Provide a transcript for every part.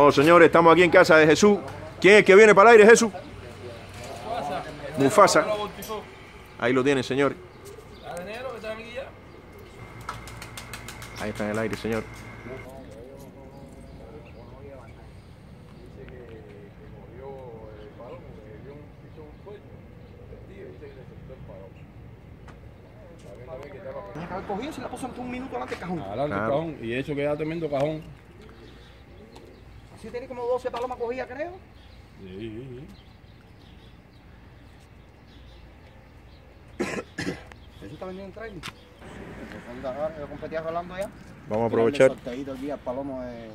Oh, señores, estamos aquí en casa de Jesús. ¿Quién es el que viene para el aire, Jesús? Mufasa. Ahí lo tienen, señores. Ahí está en el aire, señor. Haber cogido si la puso un minuto delante del cajón. Adelante, Claro. cajón. Y eso queda tremendo cajón. Sí, tiene como 12 palomas cogidas, creo. Sí, sí, Eso está vendiendo en trailer. Competía. Vamos a aprovechar.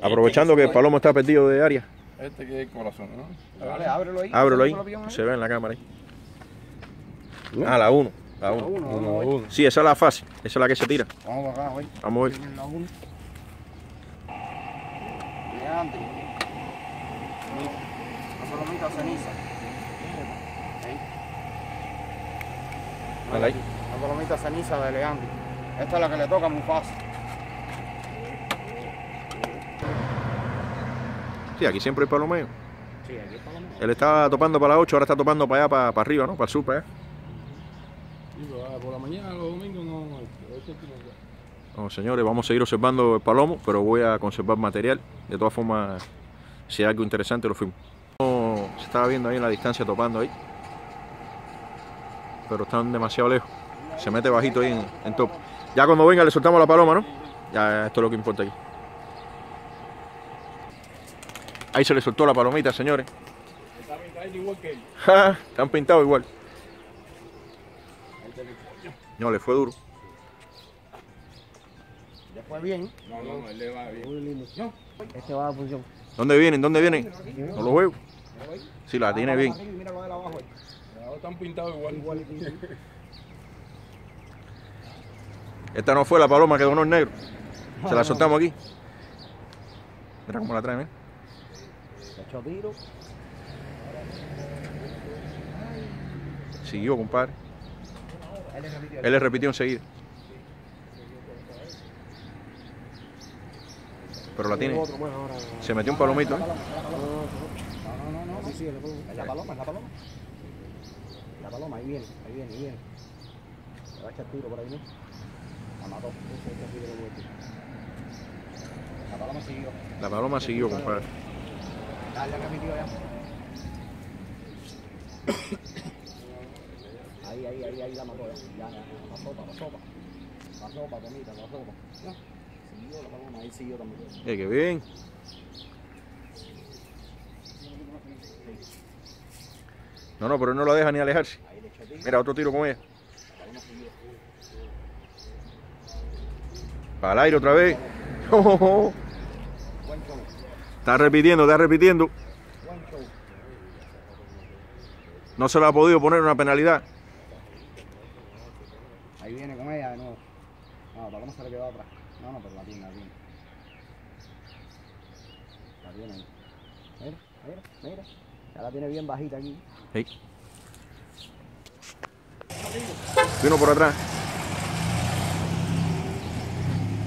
Aprovechando que, el palomo está perdido de área. Este que es el corazón, ¿no? Vale, ábrelo ahí. Ábrelo ahí. Se ve en la cámara ahí. Ah, la 1. La 1. Sí, esa es la fácil. Esa es la que se tira. Vamos acá, hoy. Vamos hoy. La 1 monumento a ceniza. La palomita ceniza de Leandro. Esta es la que le toca muy fácil. Sí, aquí siempre hay palomeo. Sí, aquí hay. Él estaba topando para la 8, ahora está topando para allá, para, arriba, ¿no? Para el sur. Sí, ah, por la mañana, los domingos, no, no, este, este no, señores, vamos a seguir observando el palomo, pero voy a conservar material. De todas formas, si hay algo interesante, lo filmo. Se estaba viendo ahí en la distancia topando ahí. Pero están demasiado lejos. Se mete bajito ahí en, en top. Ya cuando venga le soltamos la paloma, ¿no? Ya esto es lo que importa aquí. Ahí se le soltó la palomita, señores. Está pintadito igual que él. Ja, Están pintados igual. No, le fue duro. Después bien. No, no, no, él le va bien. Este va a función. ¿Dónde vienen? ¿Dónde vienen? No lo juego. Sí, la tiene bien. Míralo de abajo ahí. Ahora están pintados igual. Esta no fue la paloma que donó el negro. Se la soltamos aquí. Mira cómo la traen, ¿eh? Tiro. Siguió, compadre. Él le repitió. Enseguida. Pero la tiene. Ahora. Se metió un palomito, ¿eh? Sí, es la- paloma, es la paloma. La paloma, ahí viene, ahí viene, ahí viene. Le va a echar tiro por ahí, ¿no? La mató. La paloma siguió. La paloma siguió, compadre. Ya, ya repitió ya. Ahí, ahí, ahí, ahí la mató ya. Ya, ya. La sopa, la sopa. La sopa, Tomita, la sopa. Ya. Siguió la paloma, ahí siguió también. Eh, qué bien. No, no, pero no la deja ni alejarse. Mira, otro tiro con ella. Para el aire otra vez. Oh, oh, oh. Está repitiendo, está repitiendo. No se le ha podido poner una penalidad. Ahí viene con ella de nuevo. No, la paloma se le quedó atrás. No, no, pero la tiene, la tiene. La tiene ahí. Mira, mira, mira. Ya la tiene bien bajita aquí. Ey. Vino por atrás.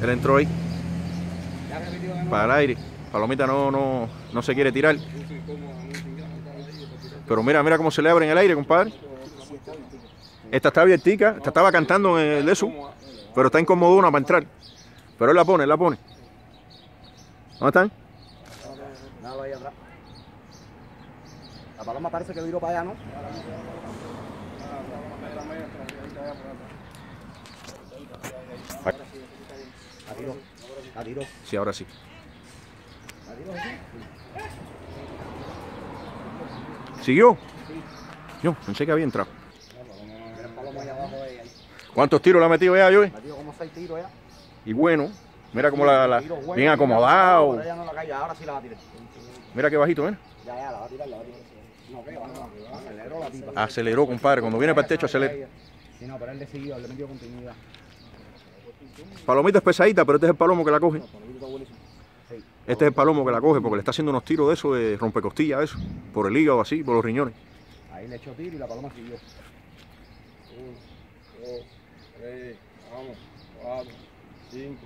Él entró ahí, para el aire. Palomita no, no, no se quiere tirar. Pero mira, mira cómo se le abre en el aire, compadre. Esta está abiertica, esta estaba cantando en el de eso, pero está incomodona para entrar. Pero él la pone, él la pone. ¿Dónde están? Nada ahí atrás. La paloma parece que viró para allá, ¿no? La tiró. La tiró. Sí, ahora sí. La tiró así. ¿Siguió? Yo pensé que había entrado. Ella. ¿Cuántos tiros le ha metido ya, Joey? Tiró como seis tiros. Y bueno, mira cómo la, la- bueno, bien acomodado. Pero ella no la cae, ahora sí la va a tirar. Mira qué bajito, ¿eh? Ya, ya, la va a tirar, la va a tirar. No, que va, no, aceleró la tipa. Aceleró, compadre. Cuando viene para el techo, acelera. Sí, no, pero él le siguió, le metió continuidad. Palomita es pesadita, pero este es el palomo que la coge. Este es el palomo que la coge porque le está haciendo unos tiros de eso, de rompecostillas, eso. Por el hígado, así, por los riñones. Ahí le echó tiro y la paloma siguió. Uno, dos, tres, vamos, cuatro, cinco,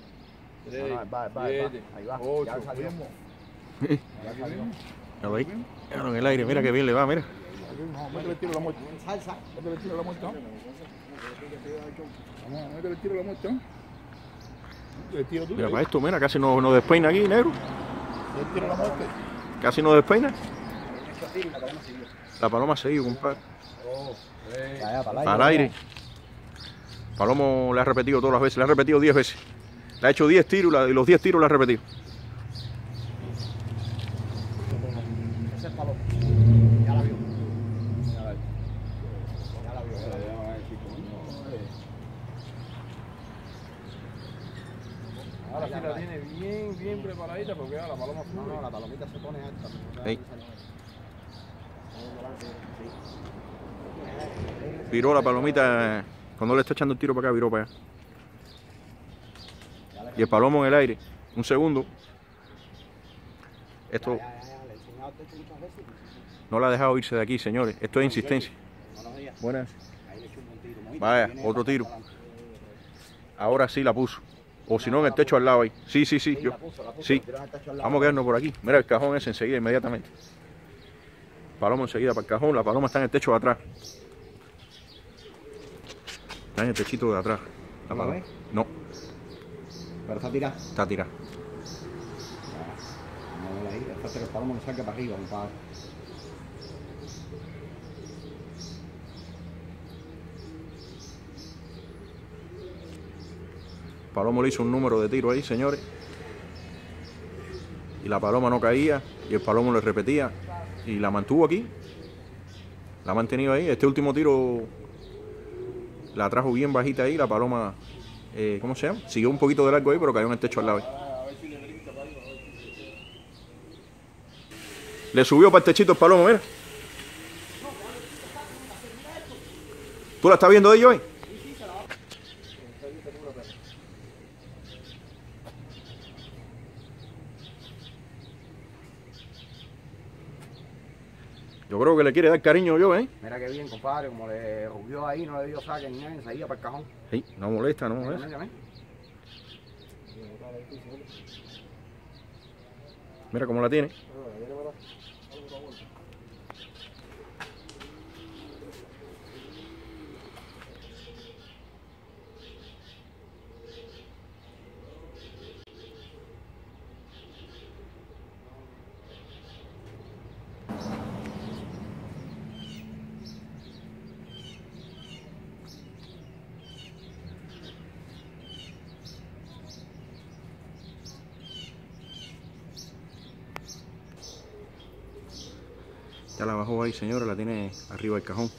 No, seis, no, va, va, va. siete, Ahí va. ocho, Ya salió. Ahí. Míralo en el aire, mira que bien le va, mira. Métele el tiro a la muerte. Salsa. Métele el tiro a la muerte. ¿no? Vamos, métele el tiro a la muerte. Mira para esto, mira, casi nos no despeina aquí, negro. El tiro a la muerte. Casi nos despeina. La paloma siguió. La paloma se ido, compadre. Para el aire. Para el aire. Palomo le ha repetido todas las veces, le ha repetido 10 veces. Le ha hecho 10 tiros y los 10 tiros le ha repetido. Ese es paloma. Ya la vio. Ya la vio. Ya la vio. ya la vio. Ahora sí la tiene bien, bien preparadita porque ahora la paloma No, sube. no, la palomita se pone alta. no Ey. la usa ni- Viró la palomita, eh, cuando le está echando el tiro para acá, viró para allá. Y el palomo en el aire, un segundo. Esto veces. no la ha dejado irse de aquí, señores. Esto es insistencia. Buenas. Vaya, otro tiro. Ahora sí la puso. O si no, en el techo al lado ahí. Sí, sí, sí. Yo- la la sí. la. Vamos a quedarnos por aquí. Mira el cajón ese enseguida, inmediatamente. Palomo enseguida para el cajón. La paloma está en el techo de atrás. Está en el techito de atrás. La ¿No la paloma. ves? No, Pero está tirada. está tirada. No, ahí. Después que el palomo no salga para arriba, compadre. Palomo le hizo un número de tiro ahí, señores. Y la paloma no caía. Y el palomo le repetía. Y la mantuvo aquí. La ha mantenido ahí. Este último tiro la trajo bien bajita ahí. La paloma, eh, ¿cómo se llama? Siguió un poquito de largo ahí, pero cayó en el techo al lado. ahí. Le subió para el techito el palomo, mira. ¿Tú la estás viendo ahí? Creo que le quiere dar cariño yo, ¿eh? Mira qué bien, compadre. Como le rugió ahí, no le dio saque ni nada. Enseguida para el cajón. Sí, no molesta, no Mira, molesta. mira, mira. Mira cómo la tiene. Ya la bajó ahí, señora, la tiene arriba del cajón.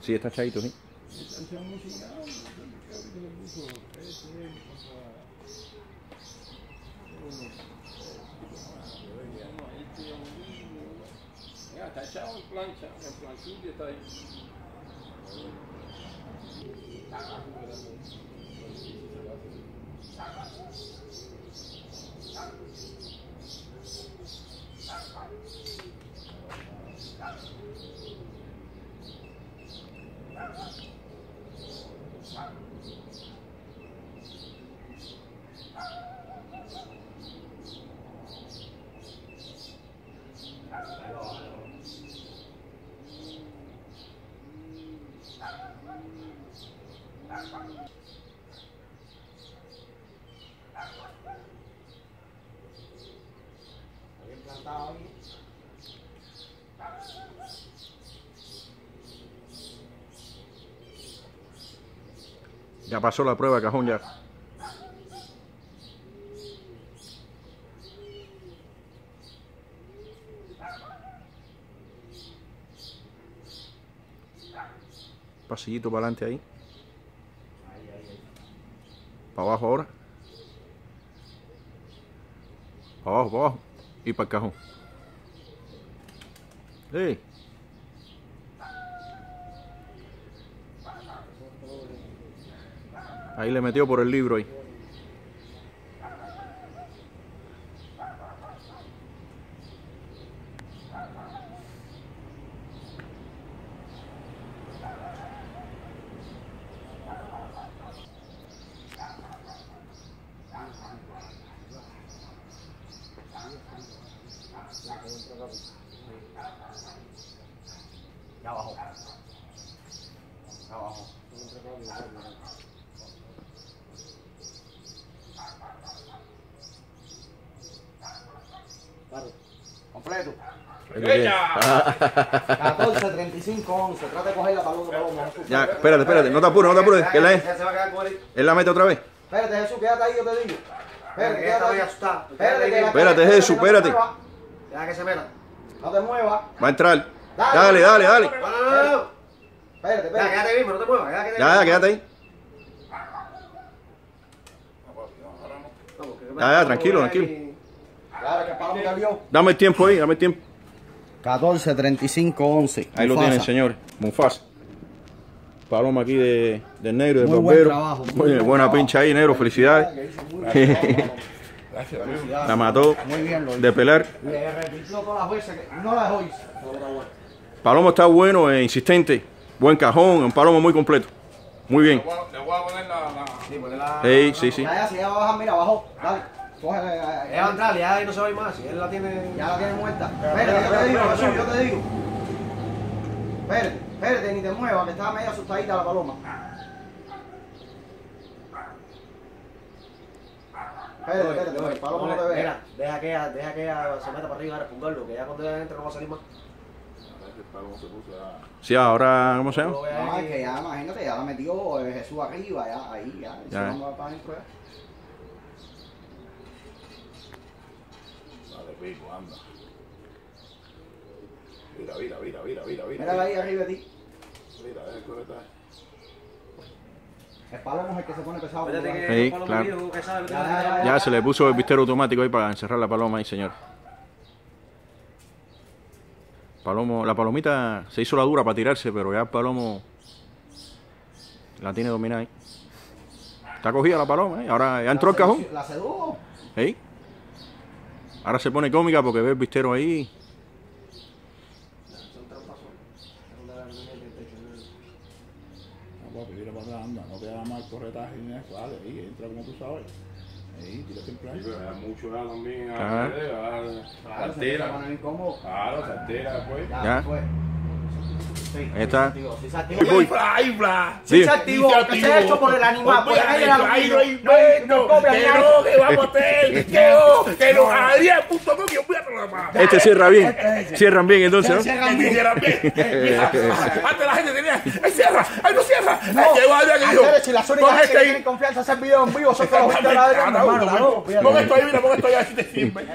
Sí, está echadito, sí. Está echado en plancha, en planchilla está ahí. Está Ya pasó la prueba cajón ya. pasillito para adelante ahí. Para abajo ahora. Abajo, para abajo. Y para el cajón. Ahí le metió por el libro ahí. Completo. Ah, 14, 35, 11. Trata de coger la paloma, paloma. Ya, espérate, espérate, no te apures, no te apures, que la es. Él. La mete otra vez. Espérate, Jesús, quédate ahí, yo te digo. Espérate, quédate ahí. voy a asustar. Espérate, Espérate, que Jesús, espérate. Deja que se meta. No te muevas. Va a entrar. Dale, dale, dale. No, no, no, no. Espérate, quédate mismo, no te muevas. Ya, Ya, ya, quédate ahí. Ya, ya, tranquilo, tranquilo. Claro, que. Dame el tiempo ahí, dame el tiempo. 14, 35, 11. Ahí lo tienen, señores. Mufasa. Paloma aquí de, del negro, del Muy buen trabajo, muy Muy bien, buen buena trabajo. pincha ahí, negro. Felicidades. Gracias. La mató Muy bien, lo de pelar. Le repitió todas las veces que no la dejó ir. Palomo está bueno, e insistente. Buen cajón, un palomo muy completo. Muy bien. Le voy a- le voy a poner la. la... Sí, ponle la. Sí, sí, sí. Ya, ya, si ella va a bajar, mira, bajó. Dale. Cógele. Ella va a entrar, ya ahí no se va a ir más. Si él la tiene. Ya la tiene muerta. Espérate, yo te digo, Jesús, yo te digo. Espérate, espérate, ni te muevas, que estaba medio asustadita la paloma. Espérate, espérate, el paloma no te ve. Mira, deja que ella, deja que ella se meta para arriba a responderlo, que ya cuando ella entre no va a salir más. Ese palo se puso a- Sí, ahora, ¿cómo se llama? No, es que ya, imagínate, ya la metió eh, Jesús arriba, ya, ahí, ya. Eso Ya. no va para adentro ya. Dale, pico, anda. Mira, mira, mira, mira, mira, mira. Mírala ahí arriba de ti. Mira, eh, ¿cómo está? El palomo es el que se pone pesado. Como que Sí, claro. que. Ya se le puso el vistero automático ahí para encerrar la paloma ahí, señor. Palomo, la palomita se hizo la dura para tirarse, pero ya el palomo la tiene dominada ahí. Está cogida la paloma, ¿eh? ahora ya entró el cajón. La sedujo. ¿eh? Ahora se pone cómica porque ve el vistero ahí. No, papi, mira para atrás, anda. No te hagas mal corretaje ni eso. Dale, ahí, entra como tú sabes. Ahí, tira temprano. Sí, pero mucho ya también. Claro. Claro, se empieza a poner incómodo. Claro, se altera después. Ya, fue. Sí, Ahí está. Sí, se activó. ¡Ay, bla! Sí, Sí. se activó. Que se ha hecho por el animal, por el Ahí no Que nada. no, que vamos a hacer. Que no, que no. Adrián, punto com, yo voy a trabajar. Este cierra bien. Cierran bien entonces, ¿no? Cierran bien. hicieran bien. Antes la gente tenía. ¡Ay, cierra! ¡Ay, no cierra! No. Andrés, si las únicas este que ahí. tienen confianza en hacer video en vivo son todos los videos de la Pon esto ahí, mira, pon esto ahí, así te sirve.